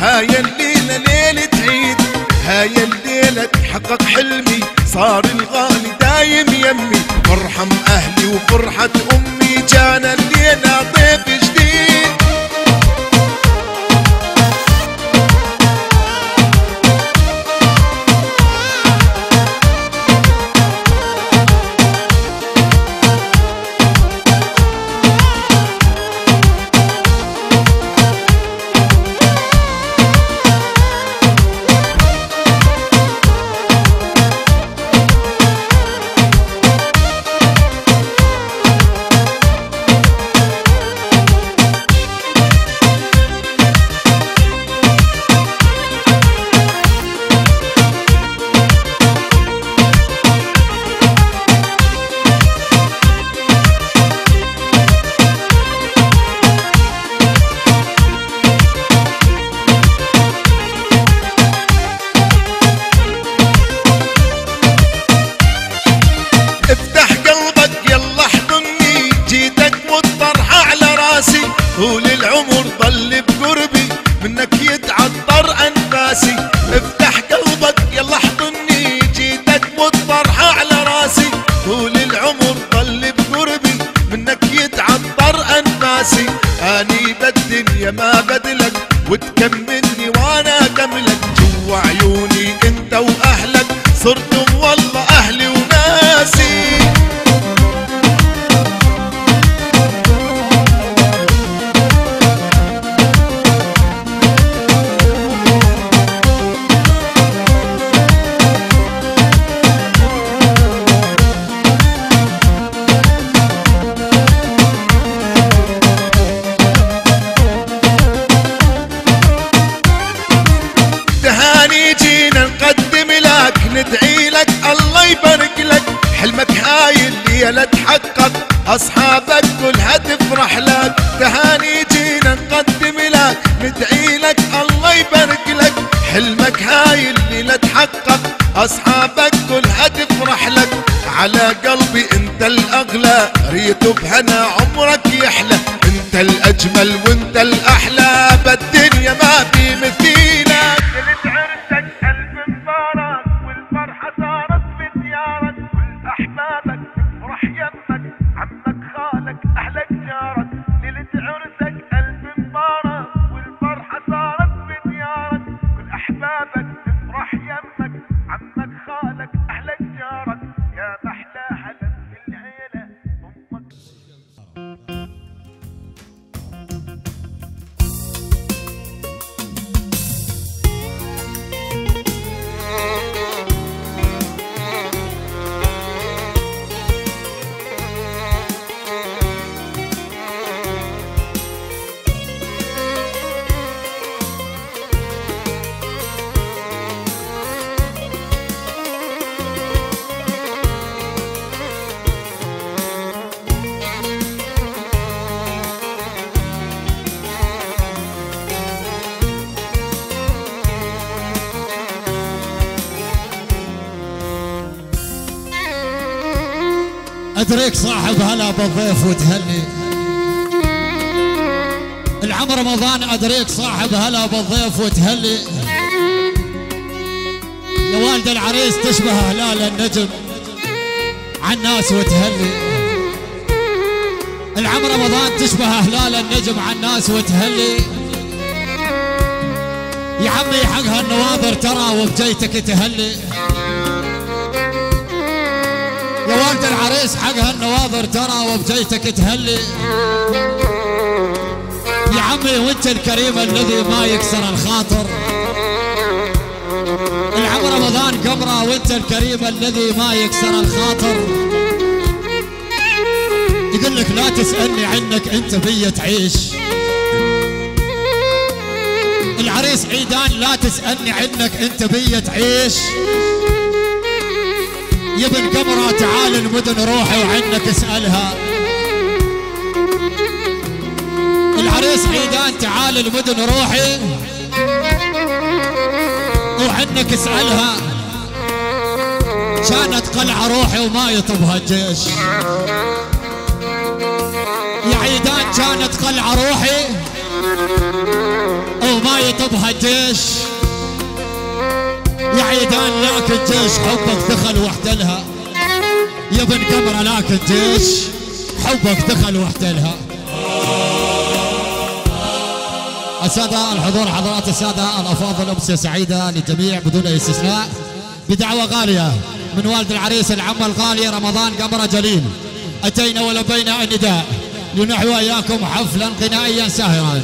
هاي الليلة ليلة عيد هاي الليلة تحقق حلمي. صار الغالي دايم يمي فرحم أهلي وفرحة أمي. جانا الليلة تدرك صاحب هلا بالضيف وتهني. العمر رمضان أدريك صاحب هلا بالضيف وتهلي يا والد العريس تشبه هلال النجم عالناس وتهلي العمر رمضان تشبه هلال النجم عالناس وتهلي يا عمي حقها النواظر ترى وبجيتك تهلي ولد العريس حقها النواظر ترى وبجيتك تهلي. يا عمي وانت الكريم الذي ما يكسر الخاطر. العم رمضان قمره وانت الكريم الذي ما يكسر الخاطر. يقول لك لا تسألني عنك انت بي تعيش. العريس عيدان لا تسألني عنك انت بي تعيش. يا ابن قمرة تعال المدن روحي وعنك اسألها. العريس عيدان تعال المدن روحي وعنك اسألها. كانت قلعة روحي وما يطبها الجيش. يا عيدان كانت قلعة روحي وما يطبها الجيش. عيدان لكن جيش حبك دخل واحتلها يا ابن قمرة لكن جيش حبك دخل واحتلها السادة الحضور حضرات السادة الأفاضل أمسية سعيدة للجميع بدون أي استثناء. بدعوة غالية من والد العريس العم الغالي رمضان قمرة جليل. أتينا ولبينا النداء. لنحو إياكم حفلا غنائيا ساهرا.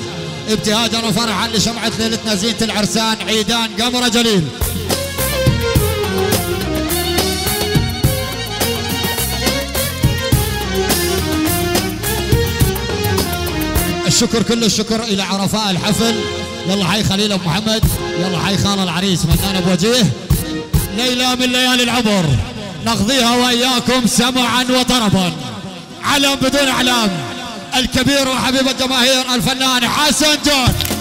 ابتهاجا وفرحا لشمعة ليلتنا زينة العرسان عيدان قمرة جليل. الشكر كل الشكر إلى عرفاء الحفل. يلا حي خليل أبو محمد. يلا حي خال العريس. فنان أبو وجيه. ليله من ليالي العمر. نقضيها وإياكم سمعا وطربا. علم بدون إعلام. الكبير وحبيب الجماهير الفنان حسن جون.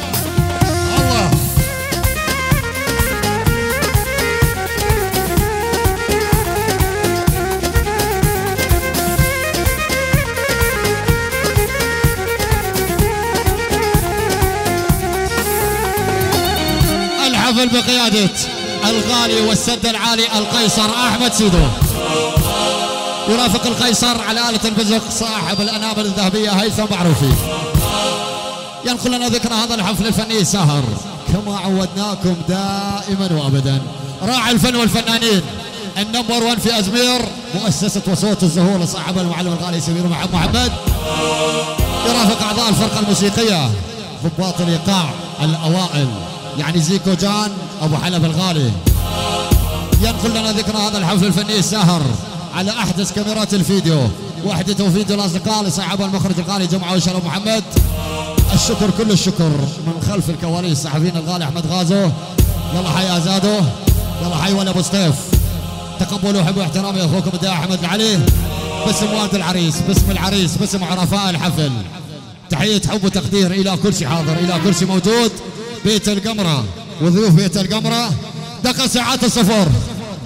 الحفل بقيادة الغالي والسد العالي القيصر أحمد سيدو. يرافق القيصر على آلة البزق صاحب الأنابل الذهبية هيثم معروفي. ينقل لنا ذكرى هذا الحفل الفني سهر. كما عودناكم دائما وابدا. راعي الفن والفنانين. النمبر 1 في أزمير. مؤسسة وصوت الزهور صاحب المعلم الغالي سمير محمد. يرافق أعضاء الفرقة الموسيقية. ضباط الإيقاع الأوائل. يعني زيكو جان أبو حلب الغالي. ينقل لنا ذكرى هذا الحفل الفني الساهر على أحدث كاميرات الفيديو. وحدة وفيديو الأصدقاء لصاحب المخرج الغالي جمعة وشرف محمد. الشكر كل الشكر من خلف الكواليس صحفينا الغالي أحمد غازو. يلا حي أزادو. يلا حي ولا أبو سطيف. تقبلوا وحبوا واحترامي أخوكم الداعي أحمد العلي. باسم والد العريس باسم العريس باسم عرفاء الحفل. تحية حب وتقدير إلى شيء حاضر إلى شيء موجود. بيت القمرة وضيوف بيت القمرة دقة ساعات الصفر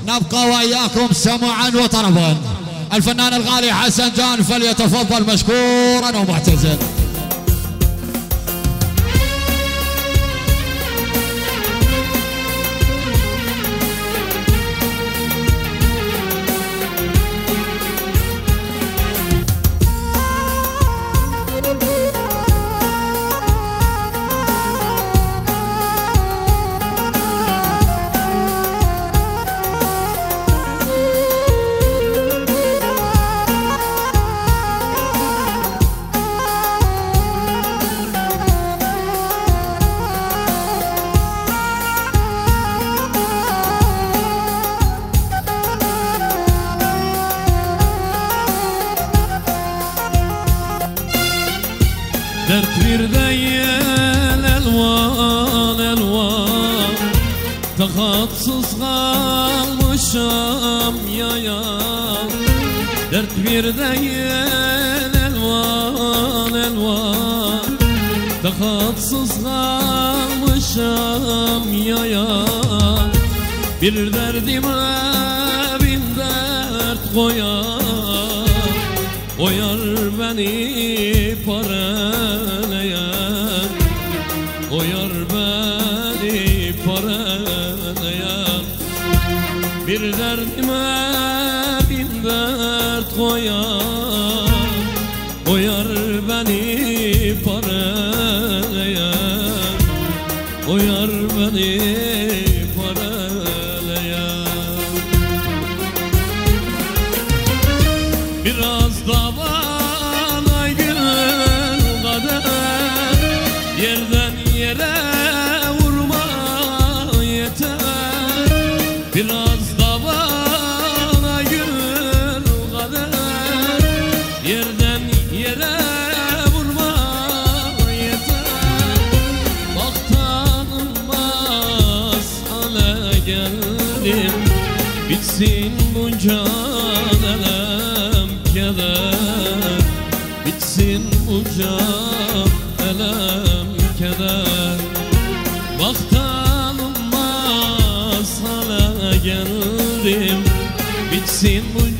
نبقى وإياكم سمعا وطربا. الفنان الغالي حسن جان فليتفضل مشكورا ومعتزل Yatsız kalmışım yaya. Dert bir değil elvan elvan. Takatsız kalmışım yaya. Bir derdime bin dert koyar. Koyar beni bitsin bu elem keder. Baktan ummaz geldim. Bitsin bu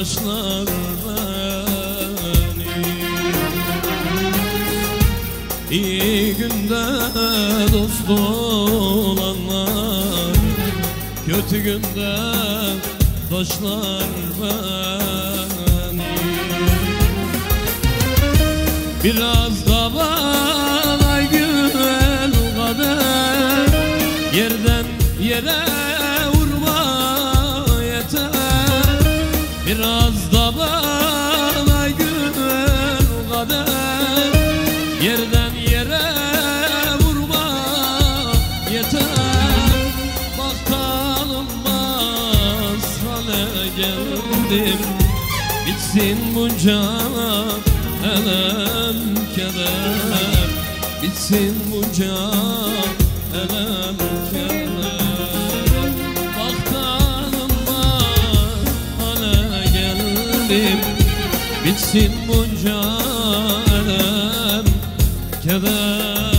Taşlar beni. İyi günde dost olanlar Kötü günde taşlar beni. Biraz da bana gül kader Yerden yere Biraz da bana gül kader Yerden yere vurma yeter. Bak tanınmaz hale geldim. Bitsin bunca elem keder. Bitsin bunca elem keder geldim Bitsin bunca elem keder Keder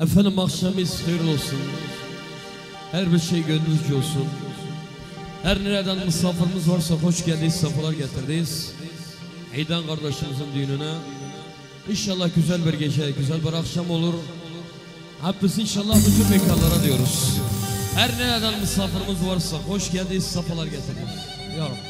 Efendim akşamınız hayırlı olsun. Her bir şey gönlünüzce olsun. Her nereden misafirimiz varsa hoş geldiniz, safalar getirdiniz. Eydan kardeşimizin düğününe. İnşallah güzel bir gece, güzel bir akşam olur. Hepimiz inşallah bütün mekanlara diyoruz. Her nereden misafirimiz varsa hoş geldiniz, safalar getirdiniz. Ya.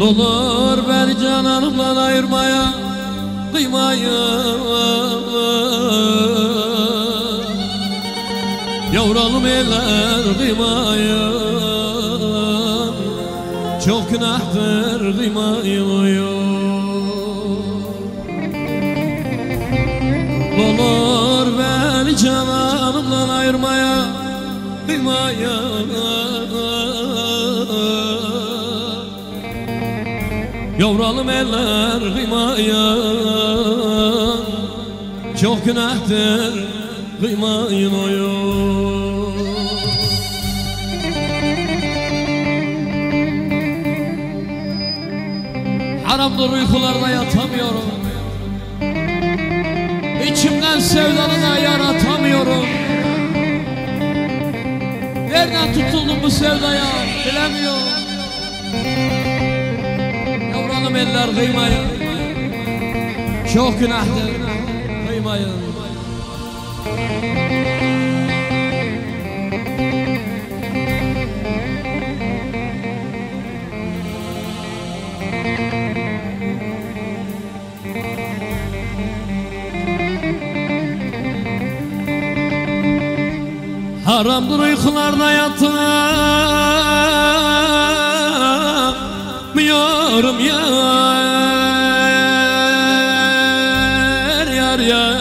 Olur beni cananımdan ayırmaya Kıymayın Yavralım eller kıymayın Çok günahtır kıymayın Olur beni cananımdan ayırmaya Kıymaya Yavralım eller kıymaya. Çok günahtır kıymayın oyun Haramdır uykularda yatamıyorum. İçimden sevdanı da yaratamıyorum. Nereden tutuldum bu sevdaya? Bilemiyorum Yavralım eller kıymayın. Çok günahtır. Kıymayın. Haramdır uykularda yatamıyorum yar yar yar.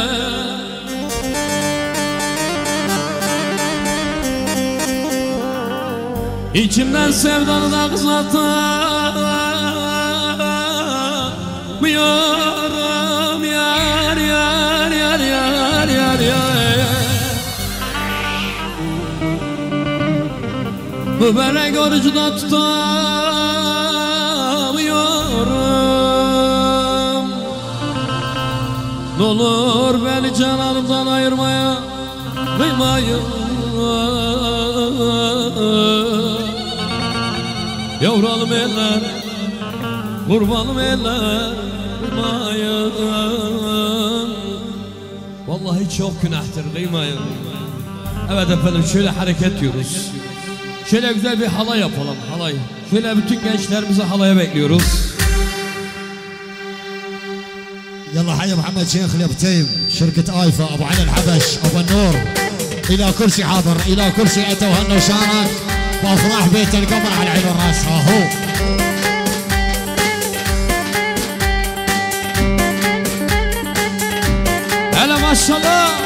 İçimden sevdanı da kızlatamıyorum. Yar yar yar yar yar yar. Mübarek orucu da tutamıyorum olur beni cananımdan ayırmaya? Kıymayın Yavralım eller, kurbanım eller kıymayın Vallahi çok günahtır kıymayın Evet efendim şöyle hareket diyoruz. Şöyle güzel bir halay yapalım halay. Şöyle bütün gençlerimizi halaya bekliyoruz. حي محمد شيخ اليبتيم شركة آيفا أبو علي الحبش أبو النور. إلى كرسي حاضر إلى كرسي أتوا هنا وشارك بأفراح بيت القمر على عين الرأس. ها هو. Hele maşallah. ها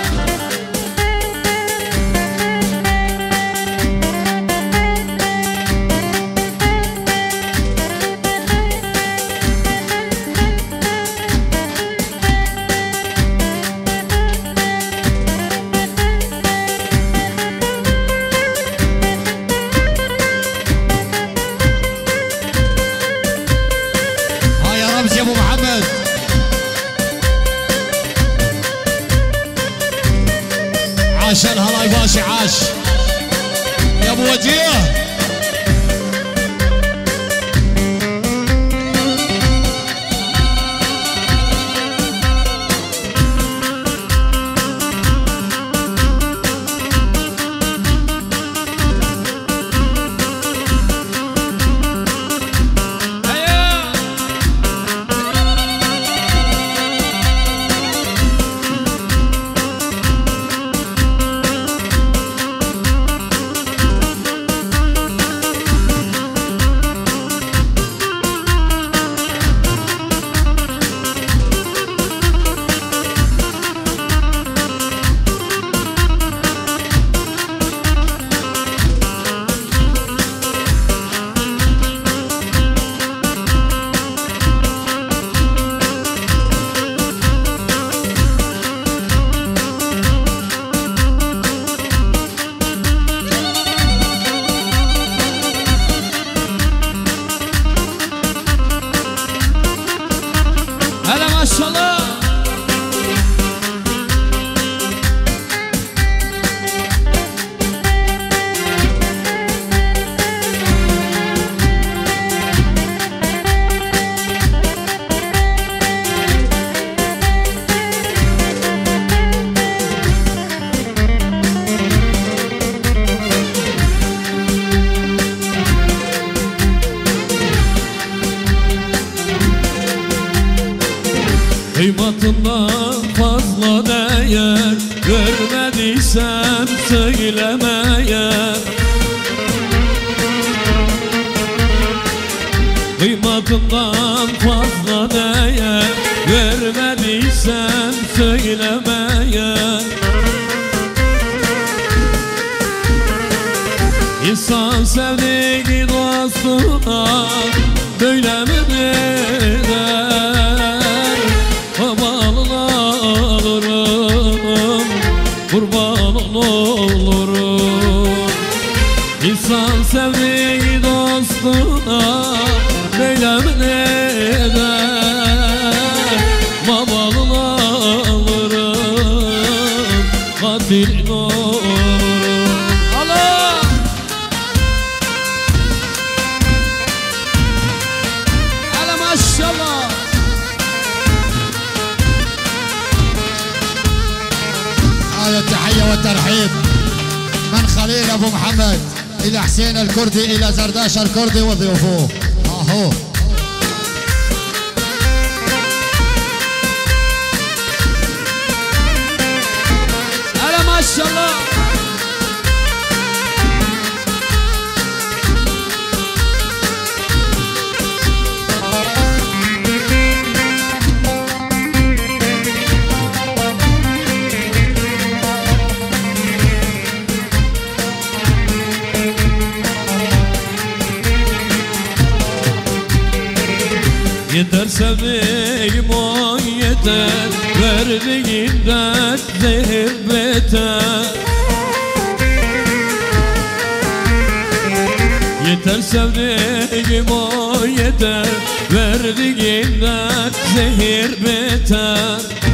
aşkından fazla değer Görmediysem söylemeye. Kıymatından الكردي إلى زرداش الكردي وضيوفه Seveyim o yeter Verdiğin dert zehir beter Yeter sevdiğim o yeter Verdiğin dert zehir beter.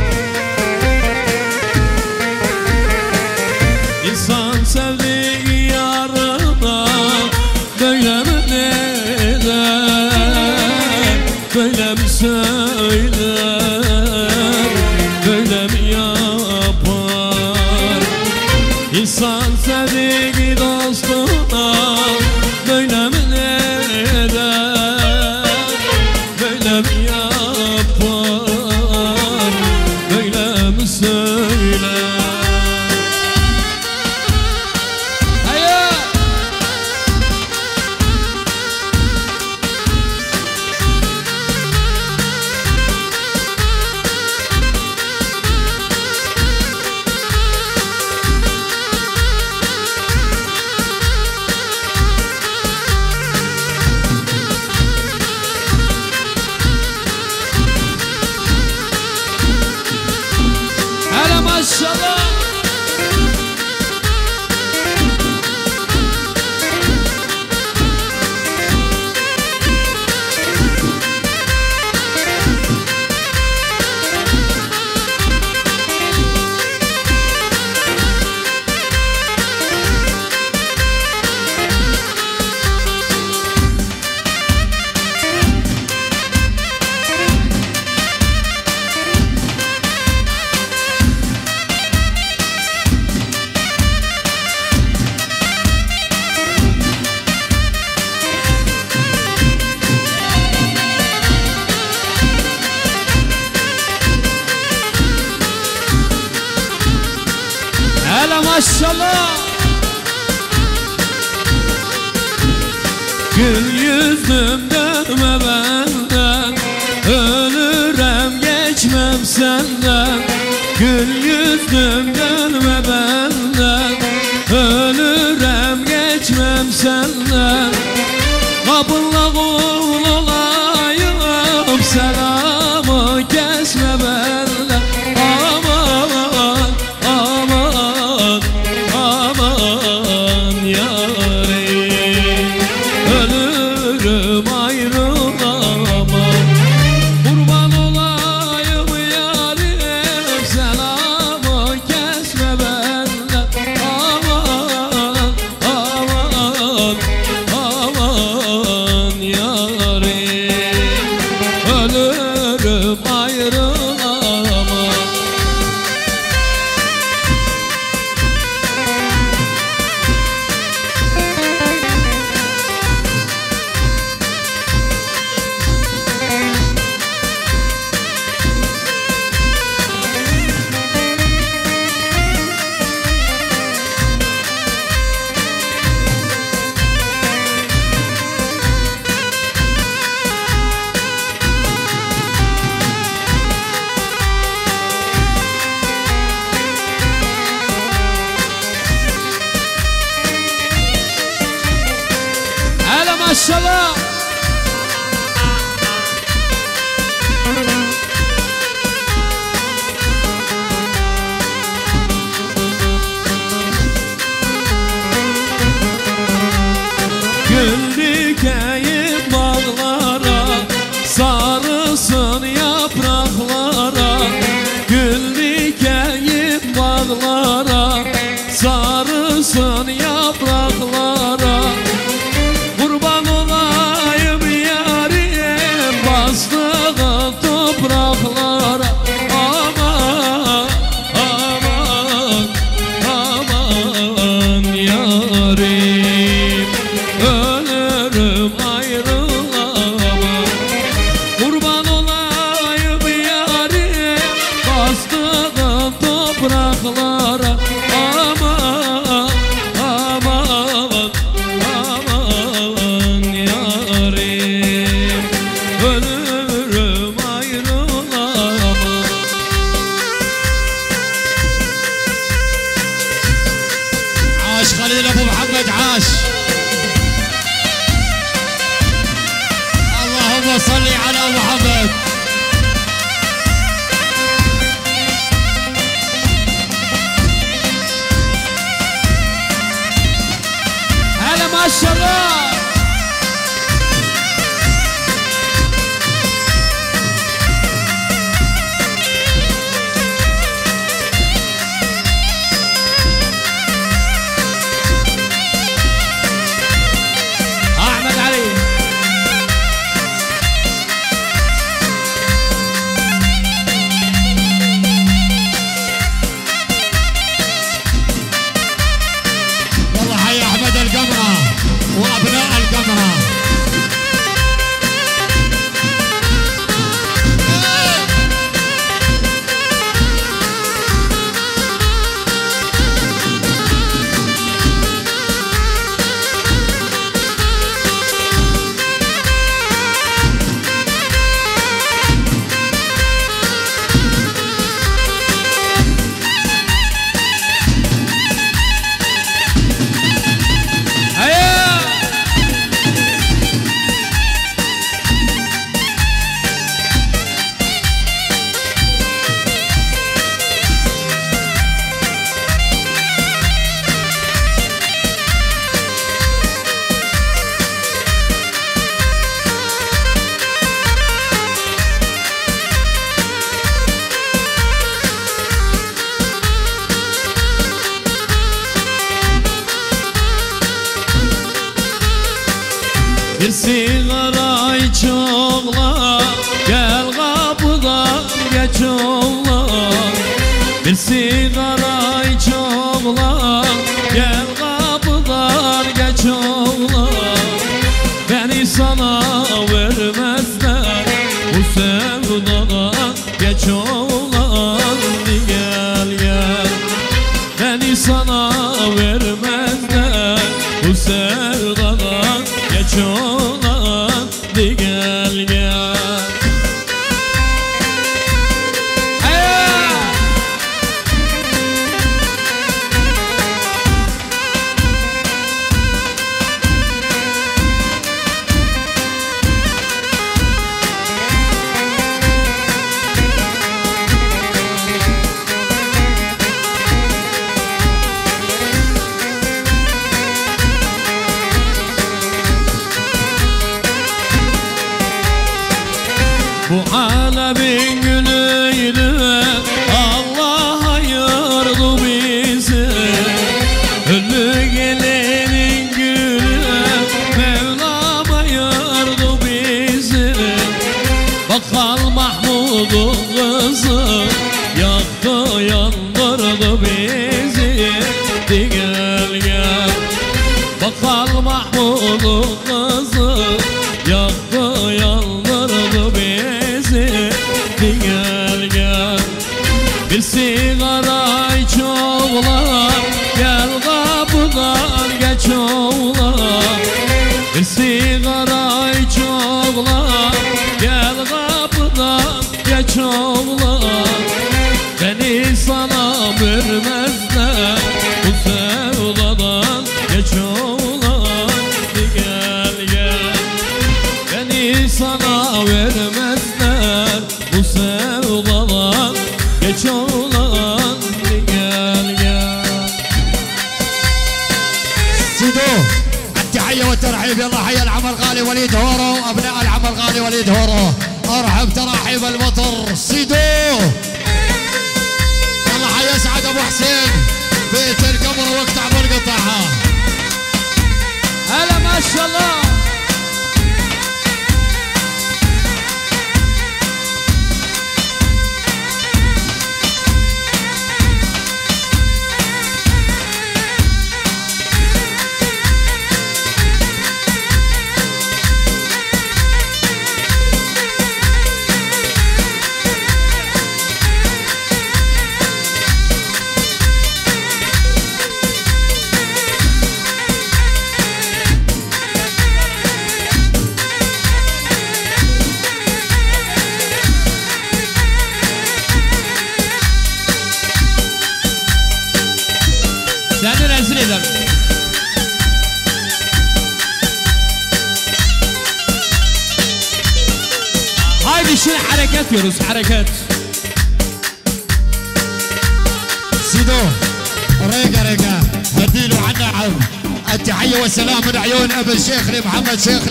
Bu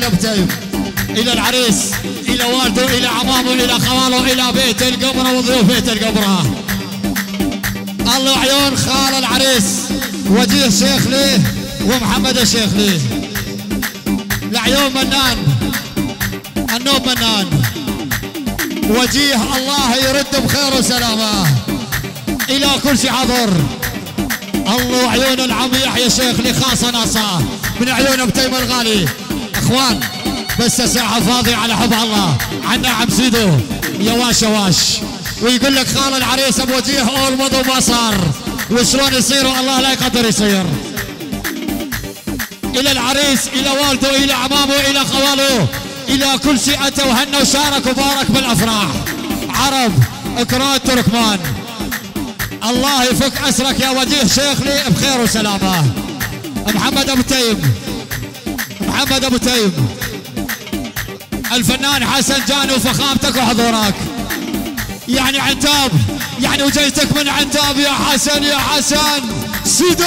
البتيم إلى العريس إلى والده إلى عمامه إلى خواله إلى بيت القبرة وضيوف بيت القبرة. الله عيون خال العريس وجيه شيخ ليه ومحمد الشيخ ليه. لعيون منان النوب منان. وجيه الله يرد بخير وسلامة. إلى كل شيء حضر الله عيون العم يحيى شيخ لي خاصه ناصه من عيون ابو تيم الغالي. اخوان بس ساعه فاضية على حب الله. عنا عم سيدو يا واش يا واش. ويقول لك خال العريس أبو وجيه أول مضى ما صار. وشلون يصير؟ والله لا يقدر يصير. إلى العريس إلى والده إلى عمامه إلى خواله. إلى كل شيء اتوا وهنا وشارك وبارك بالأفراح. عرب اكراد تركمان. الله يفك اسرك يا وجيه شيخ لي بخير وسلامة. محمد أبو تيم. محمد أبو تيم الفنان حسن جاني وفخامتك وحضورك. يعني عنتاب يعني وجيتك من عنتاب يا حسن يا حسن. سيدو!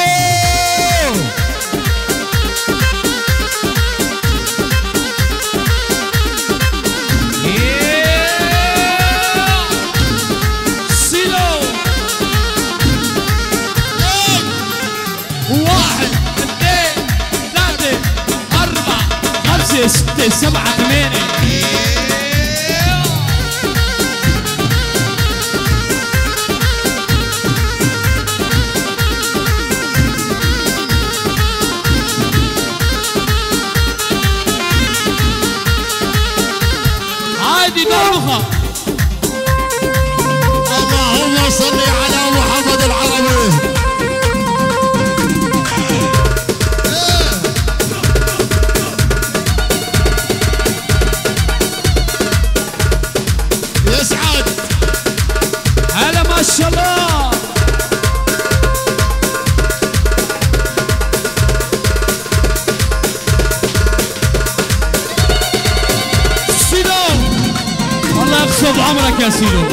ستة سبعة ثمانية. نروخة والله يقصد عمرك يا سيدو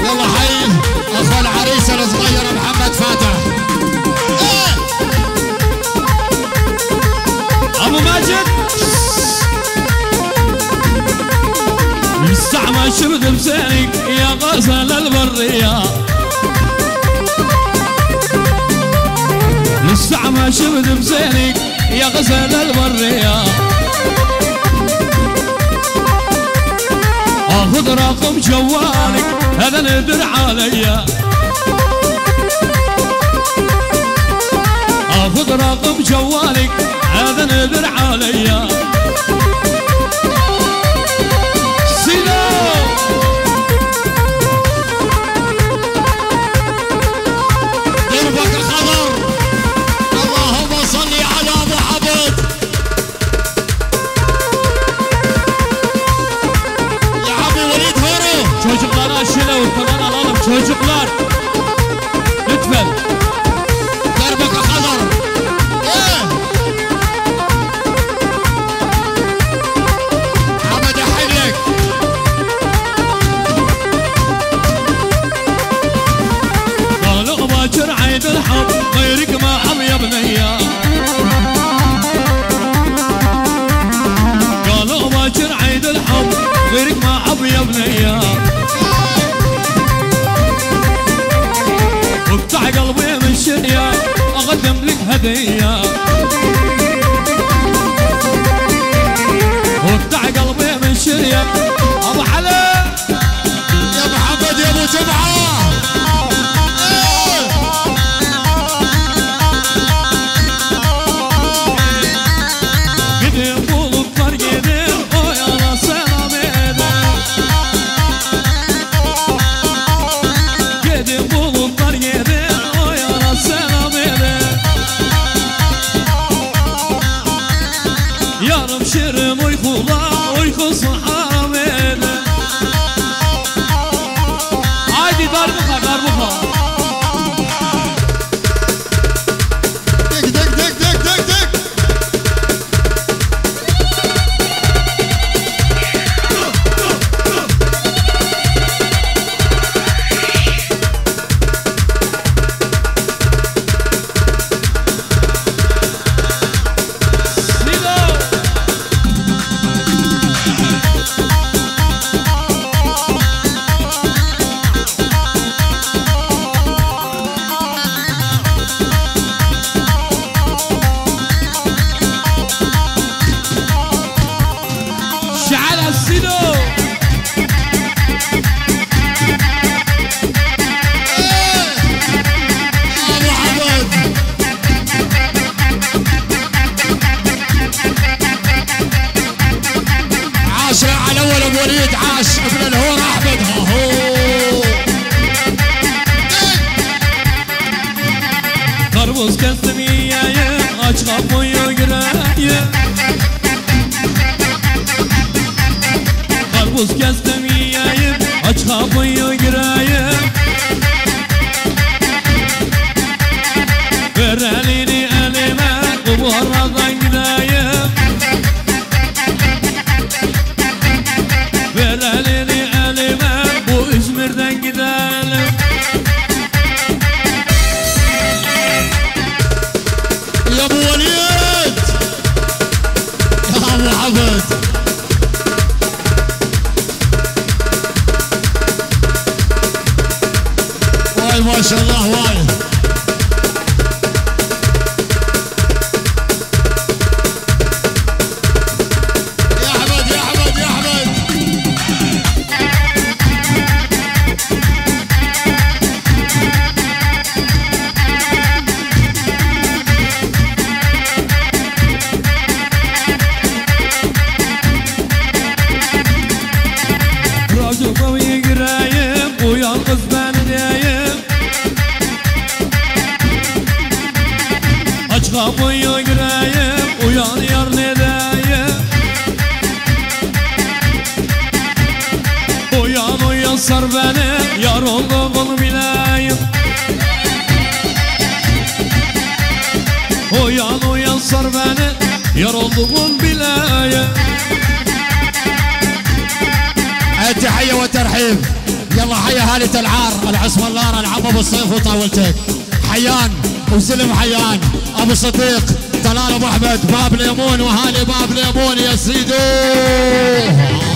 يلا حي. اخو العريس الصغير محمد فاتح. إيه. أبو ماجد. لسه ما شفت بسانك يا غزل البرية. لسه ما شفت بسانك يا غزل البرية. اخذ رقم جوالك هذا ندر عليا اخذ رقم جوالك هذا ندر عليا الحب يا بنيا وبتاع قلبي من شنيا أقدم لك هدية. It's not for you. sar beni Yar olduğunu bileyim. Oyan oyan sar beni Yar olduğunu bileyim. تحية وترحيب يلا حيا هالة العار العصمة اللار العم ابو الصيف وطاولتك حيان وسلم حيان ابو صديق طلال ابو احمد باب ليمون وهالي باب ليمون يا سيدي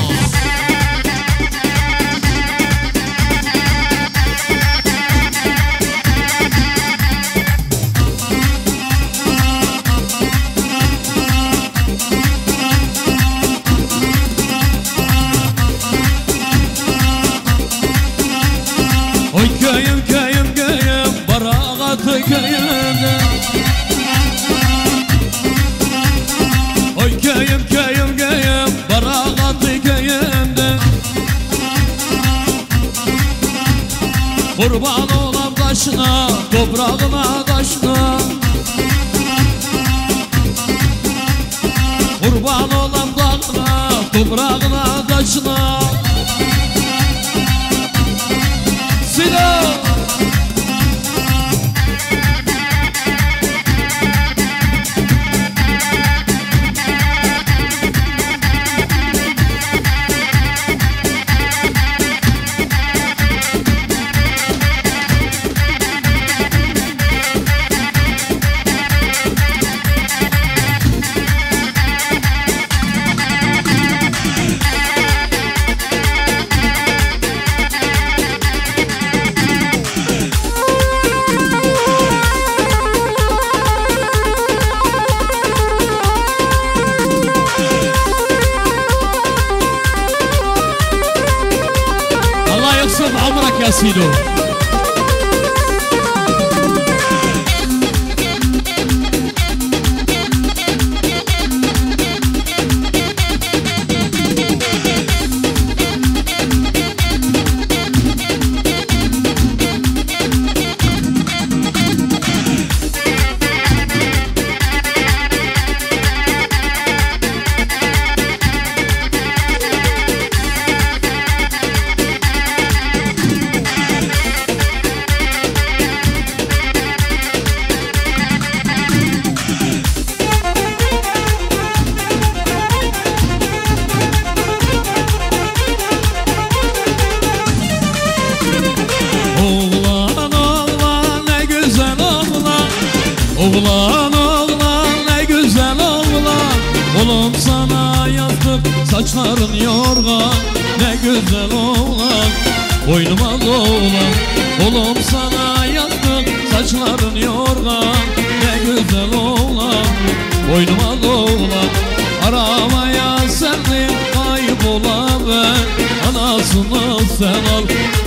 Anasını sen al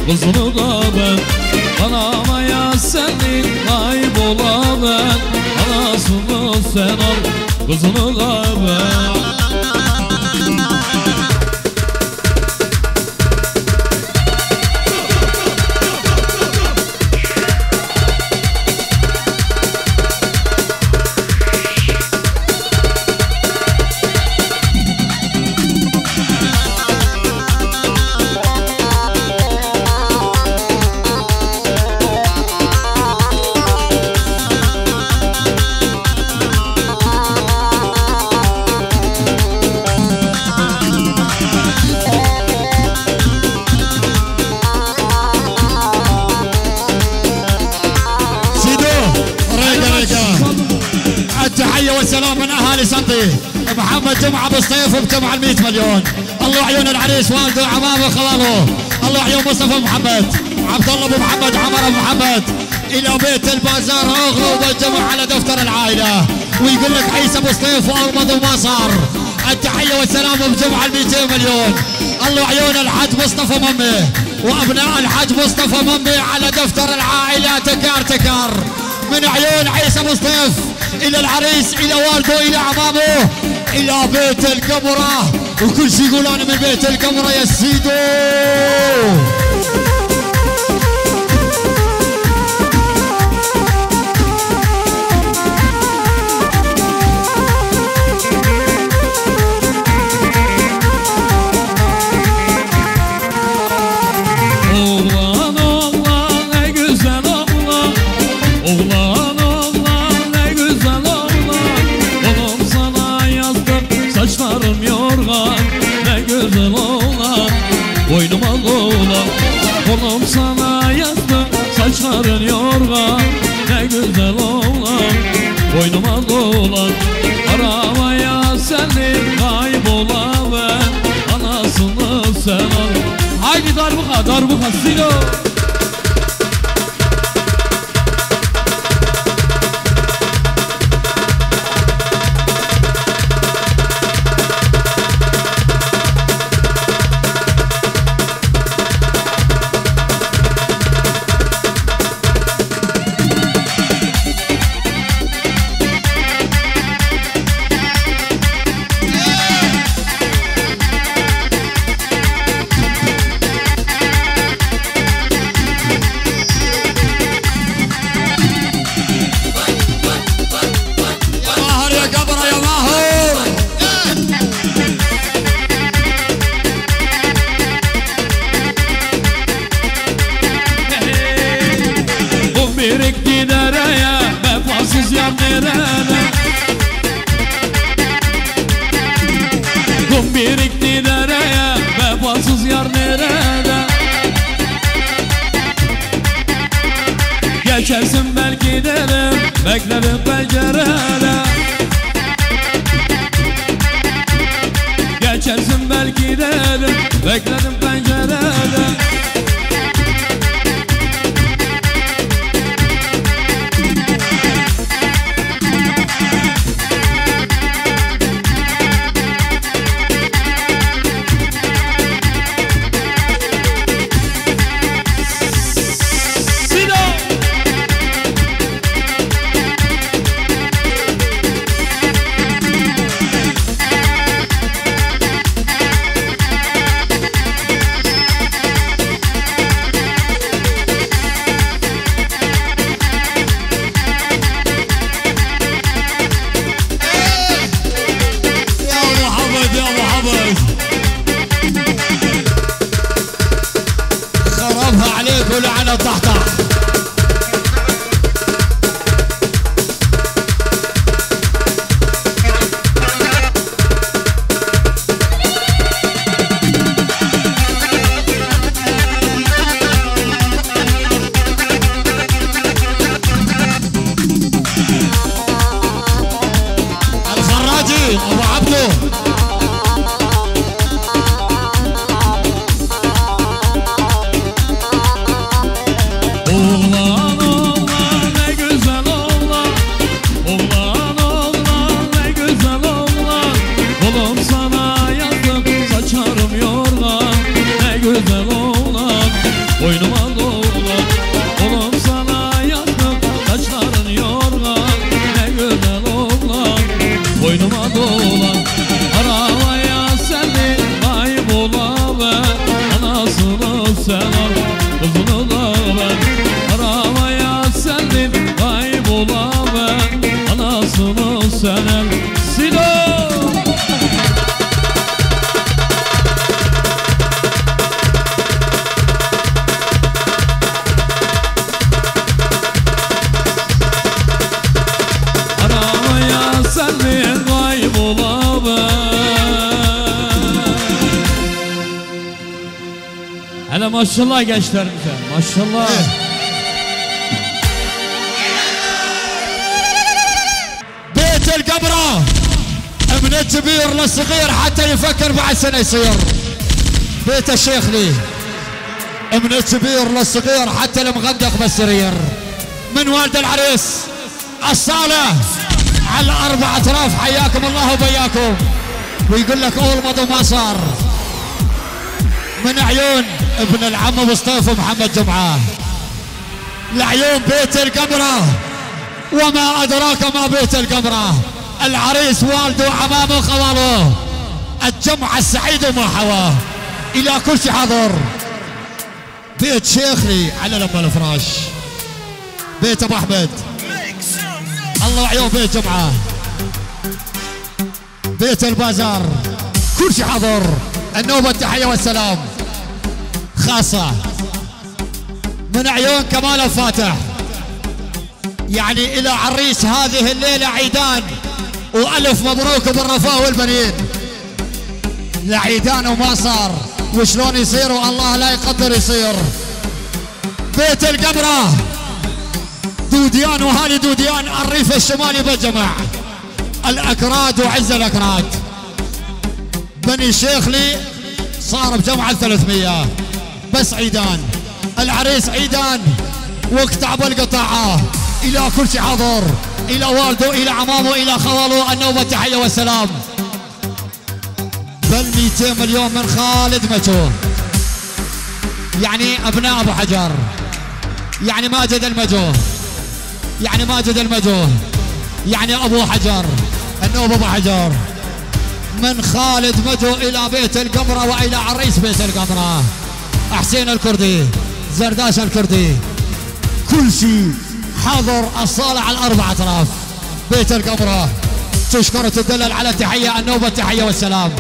Kızını da ben. Aramaya seni kaybola ben. Anasını sen al Kızını da ben سطيف وبكم على 100 مليون. الله عيون العريس والده عمامه خلاله الله عيون مصطفى محمد. عبد الله أبو محمد عمر أبو محمد. إلى بيت البازار اغلوا والجمع على دفتر العائلة. ويقول لك عيسى أبو سطيف وارمض وما صار. التحية والسلام بجمع ال 200 مليون. الله عيون الحاج مصطفى ممي. وأبناء الحاج مصطفى ممي على دفتر العائلة. تكار تكار. من عيون عيسى مصطفى إلى العريس إلى والده إلى عمامه. إلى بيت القمره وكل شيء يقول أنا من بيت القمره يا سيدو. Bu birikti dereye Vefasız yar nerede? Geçersin belki dedim Beklerim pencerede. Geçersin belki dedim Bekledim gençlerimize. Maşallah. بيت القبرة. من الكبير للصغير حتى يفكر بعد سنة يصير. بيت الشيخ لي. من الكبير للصغير حتى المغندق بالسرير. من والد العريس الصالة. على أربع أطراف حياكم الله وبياكم. ويقول لك أول مضى ما صار. من عيون. ابن العم سطيف محمد جمعة. لعيون بيت القمرة. وما أدراك ما بيت القمرة. العريس والده وعمامه وخواله. الجمعة السعيد وما حواه. إلى كل شيء حاضر. بيت شيخلي على لما الفراش. بيت أبو أحمد. الله عيون بيت جمعة. بيت البازار. كل شيء حاضر. النوبة التحية والسلام. خاصة. من عيون كمال الفاتح. يعني إلى عريس هذه الليلة عيدان. وألف مبروك بالرفاه والبنين لعيدان وما صار. وشلون يصير والله لا يقدر يصير. بيت القمرة. دوديان وهالي دوديان الريف الشمالي بالجمع الأكراد وعز الأكراد. بني شيخلي صار بجمع 300 بس عيدان. العريس عيدان. واقطع بالقطاعه إلى كل شيء حاضر. إلى والده إلى عمامه إلى خواله. النوبة تحية والسلام. بل 200 مليون من خالد مجو يعني أبناء أبو حجر. يعني ماجد المجو. يعني ماجد المجو. يعني أبو حجر. النوبة أبو حجر. من خالد مجو إلى بيت القمرة وإلى عريس بيت القمرة. حسين الكردي زرداش الكردي. كل شيء حضر الصالة على الأربع أطراف. بيت القمرة. تشكر وتدلل على التحية النوبة التحية والسلام.